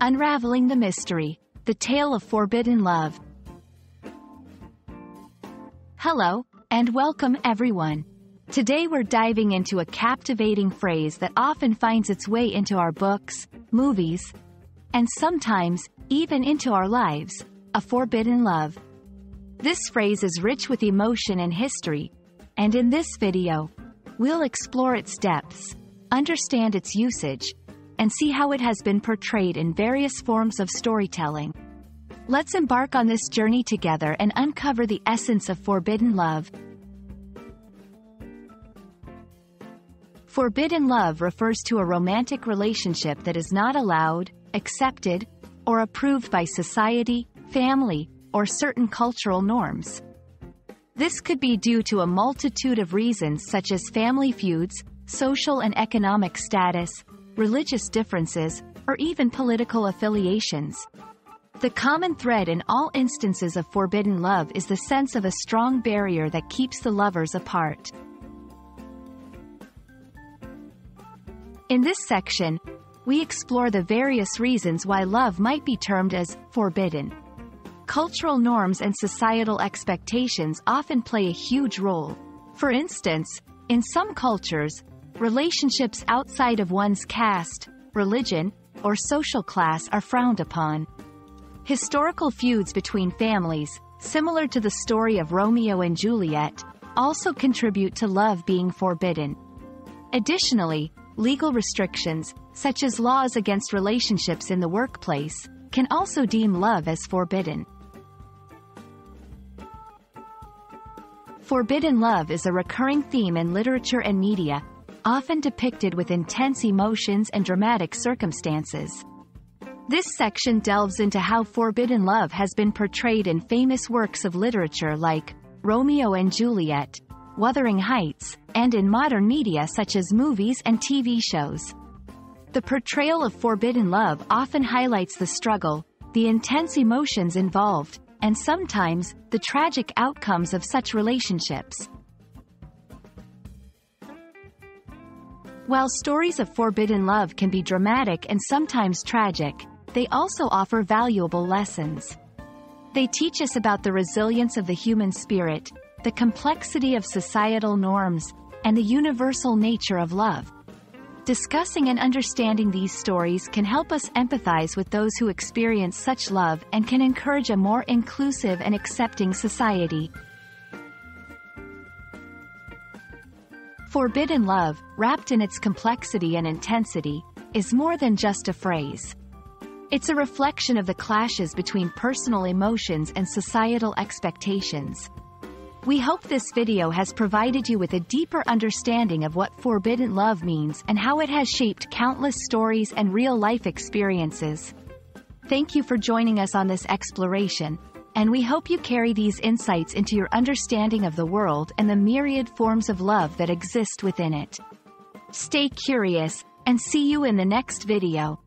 Unraveling the Mystery, The Tale of Forbidden Love. Hello, and welcome everyone. Today we're diving into a captivating phrase that often finds its way into our books, movies, and sometimes, even into our lives, a forbidden love. This phrase is rich with emotion and history, and in this video, we'll explore its depths, understand its usage, and see how it has been portrayed in various forms of storytelling. Let's embark on this journey together and uncover the essence of forbidden love. Forbidden love refers to a romantic relationship that is not allowed, accepted, or approved by society, family, or certain cultural norms. This could be due to a multitude of reasons such as family feuds, social and economic status, religious differences, or even political affiliations. The common thread in all instances of forbidden love is the sense of a strong barrier that keeps the lovers apart. In this section, we explore the various reasons why love might be termed as forbidden. Cultural norms and societal expectations often play a huge role. For instance, in some cultures, relationships outside of one's caste, religion, or social class are frowned upon. Historical feuds between families, similar to the story of Romeo and Juliet, also contribute to love being forbidden. Additionally, legal restrictions, such as laws against relationships in the workplace, can also deem love as forbidden. Forbidden love is a recurring theme in literature and media, often depicted with intense emotions and dramatic circumstances. This section delves into how forbidden love has been portrayed in famous works of literature like Romeo and Juliet, Wuthering Heights, and in modern media such as movies and TV shows. The portrayal of forbidden love often highlights the struggle, the intense emotions involved, and sometimes, the tragic outcomes of such relationships. While stories of forbidden love can be dramatic and sometimes tragic, they also offer valuable lessons. They teach us about the resilience of the human spirit, the complexity of societal norms, and the universal nature of love. Discussing and understanding these stories can help us empathize with those who experience such love and can encourage a more inclusive and accepting society. Forbidden love, wrapped in its complexity and intensity, is more than just a phrase. It's a reflection of the clashes between personal emotions and societal expectations. We hope this video has provided you with a deeper understanding of what forbidden love means and how it has shaped countless stories and real-life experiences. Thank you for joining us on this exploration, and we hope you carry these insights into your understanding of the world and the myriad forms of love that exist within it. Stay curious, and see you in the next video.